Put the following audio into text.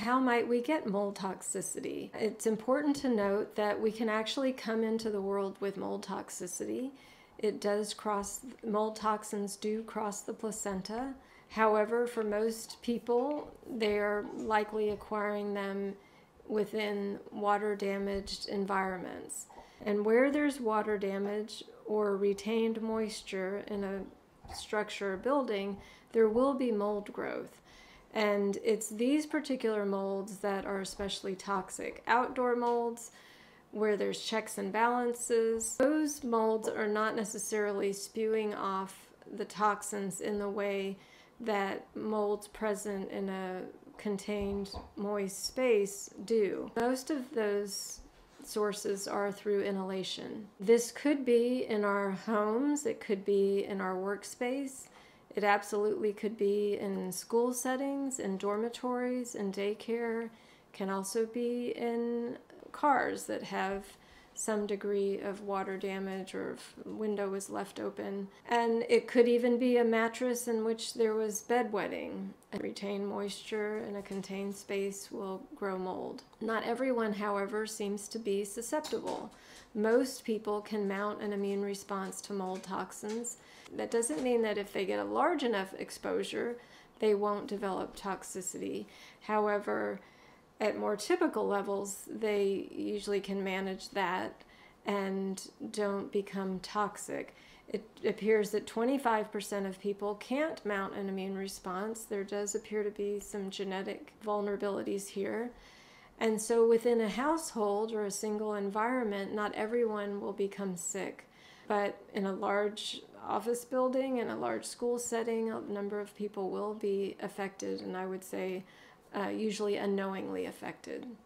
How might we get mold toxicity? It's important to note that we can actually come into the world with mold toxicity. It does cross, mold toxins do cross the placenta. However, for most people, they're likely acquiring them within water damaged environments. And where there's water damage or retained moisture in a structure or building, there will be mold growth. And it's these particular molds that are especially toxic. Outdoor molds, where there's checks and balances, those molds are not necessarily spewing off the toxins in the way that molds present in a contained moist space do. Most of those sources are through inhalation. This could be in our homes, it could be in our workspace, it absolutely could be in school settings, in dormitories, in daycare, can also be in cars that have some degree of water damage or window was left open. And it could even be a mattress in which there was bedwetting. Retain moisture in a contained space will grow mold. Not everyone, however, seems to be susceptible. Most people can mount an immune response to mold toxins. That doesn't mean that if they get a large enough exposure, they won't develop toxicity. However, at more typical levels, they usually can manage that and don't become toxic. It appears that 25% of people can't mount an immune response. There does appear to be some genetic vulnerabilities here. And so, within a household or a single environment, not everyone will become sick. But in a large office building, in a large school setting, a number of people will be affected, and I would say uh, usually unknowingly affected.